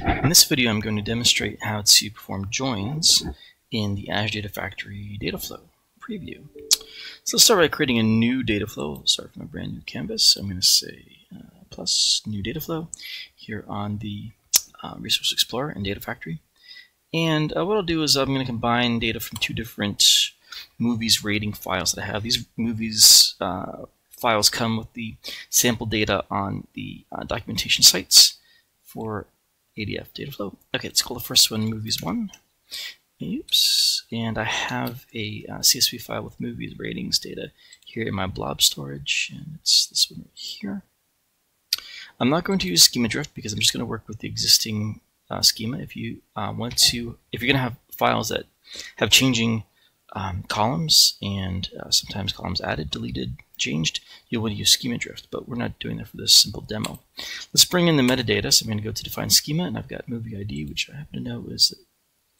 In this video I'm going to demonstrate how to perform joins in the Azure Data Factory data flow preview. So let's start by creating a new data flow. We'll start from a brand new canvas. I'm going to say uh, plus new data flow here on the uh, Resource Explorer and Data Factory. And uh, what I'll do is I'm going to combine data from two different movies rating files that I have. These movies uh, files come with the sample data on the uh, documentation sites for ADF data flow. Okay, let's call the first one movies one. Oops, and I have a uh, CSV file with movies ratings data here in my blob storage, and it's this one right here. I'm not going to use schema drift because I'm just going to work with the existing uh, schema. If you uh, want to, if you're going to have files that have changing um, columns and uh, sometimes columns added, deleted, changed, want to use schema drift, but we're not doing that for this simple demo. Let's bring in the metadata. So I'm going to go to define schema, and I've got movie ID, which I happen to know is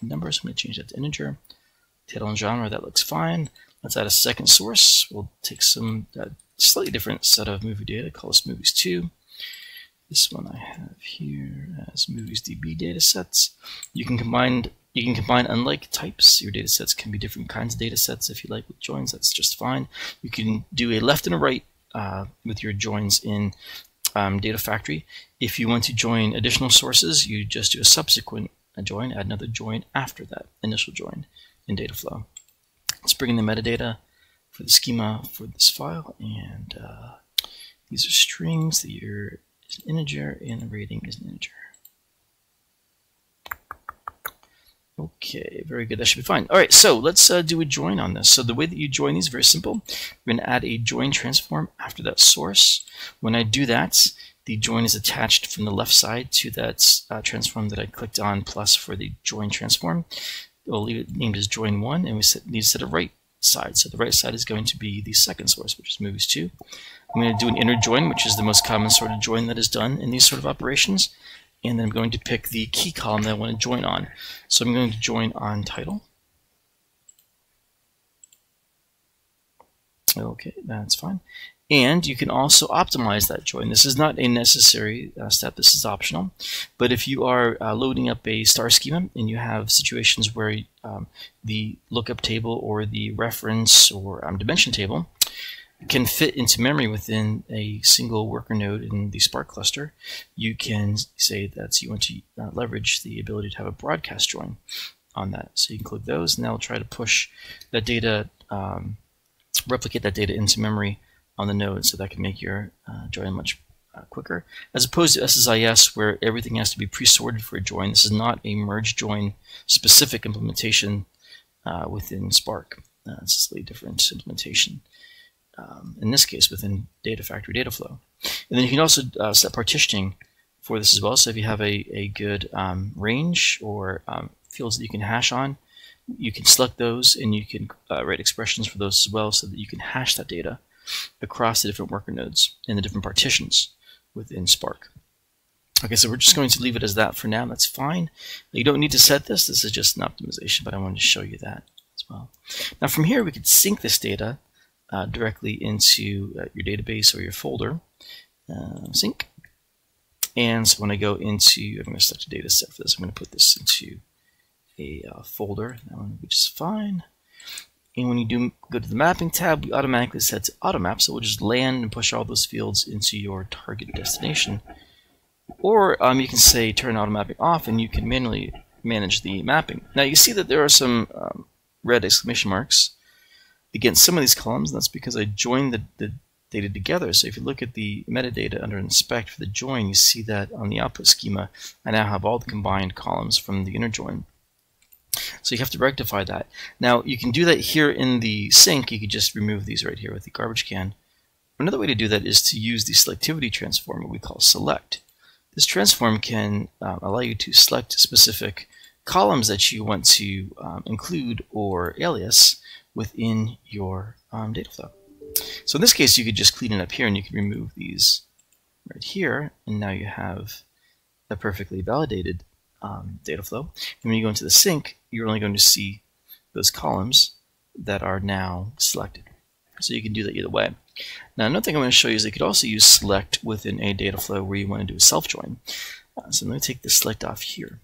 a number, so I'm going to change that to integer. Title and genre, that looks fine. Let's add a second source. We'll take some uh, slightly different set of movie data, call this movies 2. This one I have here as movies DB data sets. You can combine you can combine unlike types. Your data sets can be different kinds of data sets if you like with joins. That's just fine. You can do a left and a right uh, with your joins in um, Data Factory. If you want to join additional sources, you just do a subsequent join, add another join after that initial join in Dataflow. Let's bring in the metadata for the schema for this file, and uh, these are strings. The year is an integer, and the rating is an integer. Okay, very good. That should be fine. All right, so let's uh, do a join on this. So the way that you join these is very simple. We're going to add a join transform after that source. When I do that, the join is attached from the left side to that uh, transform that I clicked on plus for the join transform. We'll leave it named as join 1, and we set, need to set a right side. So the right side is going to be the second source, which is movies 2. I'm going to do an inner join, which is the most common sort of join that is done in these sort of operations and then I'm going to pick the key column that I want to join on. So I'm going to join on title. Okay, that's fine. And you can also optimize that join. This is not a necessary uh, step, this is optional. But if you are uh, loading up a star schema and you have situations where um, the lookup table or the reference or um, dimension table can fit into memory within a single worker node in the Spark cluster, you can say that you want to uh, leverage the ability to have a broadcast join on that. So you can click those, and that'll try to push that data, um, replicate that data into memory on the node, so that can make your uh, join much uh, quicker. As opposed to SSIS, where everything has to be pre-sorted for a join. This is not a merge join specific implementation uh, within Spark. Uh, it's a slightly different implementation um, in this case within Data Factory Dataflow. And then you can also uh, set partitioning for this as well. So if you have a, a good um, range or um, fields that you can hash on, you can select those and you can uh, write expressions for those as well so that you can hash that data across the different worker nodes and the different partitions within Spark. Okay, so we're just going to leave it as that for now. That's fine. You don't need to set this. This is just an optimization, but I wanted to show you that as well. Now from here, we could sink this data uh, directly into uh, your database or your folder. Uh, sink. And so when I go into, I'm going to select a data set for this. I'm going to put this into a uh, folder, which is fine. And when you do go to the mapping tab, we automatically set to auto map. so we'll just land and push all those fields into your target destination. Or um, you can say turn auto mapping off, and you can manually manage the mapping. Now you see that there are some um, red exclamation marks against some of these columns, and that's because I joined the, the data together. So if you look at the metadata under inspect for the join, you see that on the output schema, I now have all the combined columns from the inner join. So you have to rectify that. Now you can do that here in the sink. You could just remove these right here with the garbage can. Another way to do that is to use the selectivity transform, what we call select. This transform can um, allow you to select specific columns that you want to um, include or alias within your um, data flow. So in this case, you could just clean it up here and you can remove these right here. And now you have a perfectly validated um, data flow. And when you go into the sink, you're only going to see those columns that are now selected. So you can do that either way. Now another thing I'm going to show you is you could also use select within a data flow where you want to do a self join. Uh, so let me take the select off here.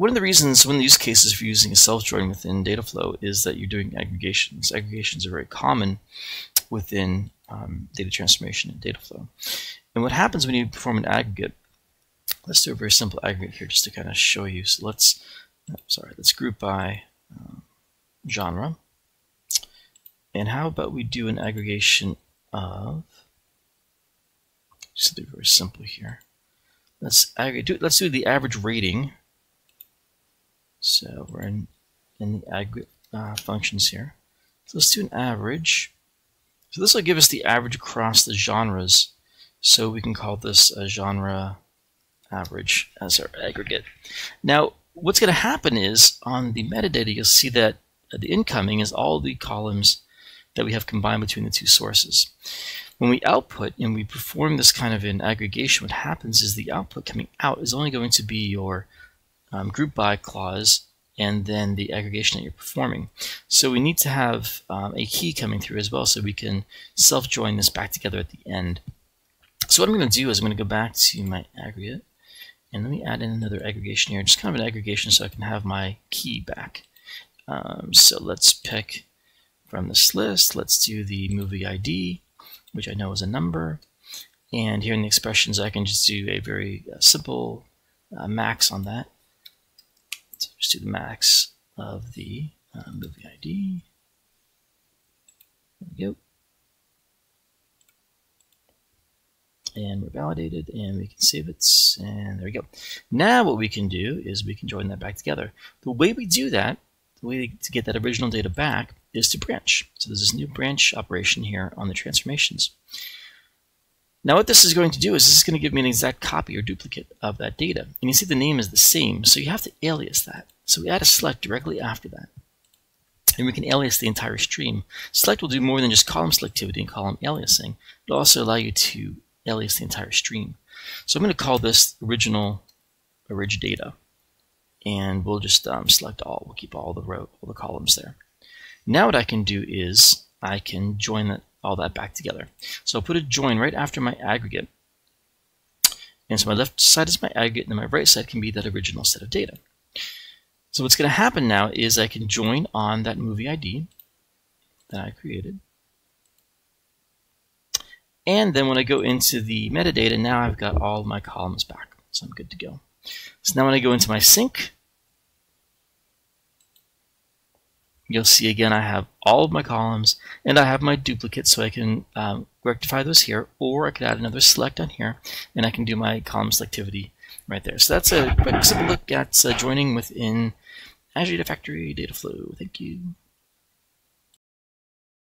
One of the reasons, one of the use cases for using a self-join within Dataflow is that you're doing aggregations. Aggregations are very common within um, data transformation and Dataflow. And what happens when you perform an aggregate, let's do a very simple aggregate here just to kind of show you. So let's, sorry, let's group by uh, genre. And how about we do an aggregation of, just to be very simple here. Let's aggregate, do, let's do the average rating. So we're in, in the aggregate uh, functions here. So let's do an average. So this will give us the average across the genres. So we can call this a genre average as our aggregate. Now, what's going to happen is on the metadata, you'll see that the incoming is all the columns that we have combined between the two sources. When we output and we perform this kind of an aggregation, what happens is the output coming out is only going to be your um, group by clause and then the aggregation that you're performing. So we need to have um, a key coming through as well so we can self-join this back together at the end. So what I'm going to do is I'm going to go back to my aggregate and let me add in another aggregation here, just kind of an aggregation so I can have my key back. Um, so let's pick from this list, let's do the movie ID, which I know is a number. And here in the expressions, I can just do a very uh, simple uh, max on that. Just do the max of the uh, movie ID. There we go. And we're validated, and we can save it, and there we go. Now what we can do is we can join that back together. The way we do that, the way to get that original data back, is to branch. So there's this new branch operation here on the transformations. Now what this is going to do is this is going to give me an exact copy or duplicate of that data. And you see the name is the same, so you have to alias that. So we add a select directly after that. And we can alias the entire stream. Select will do more than just column selectivity and column aliasing. It'll also allow you to alias the entire stream. So I'm going to call this original orig data. And we'll just um, select all. We'll keep all the row, all the columns there. Now what I can do is I can join that all that back together. So I'll put a join right after my aggregate. And so my left side is my aggregate, and my right side can be that original set of data. So what's going to happen now is I can join on that movie ID that I created. And then when I go into the metadata, now I've got all my columns back. So I'm good to go. So now when I go into my sink, you'll see again I have all of my columns and I have my duplicates so I can um, rectify those here or I could add another select on here and I can do my column selectivity right there. So that's a quick simple look at uh, joining within Azure Data Factory Data Flow. Thank you.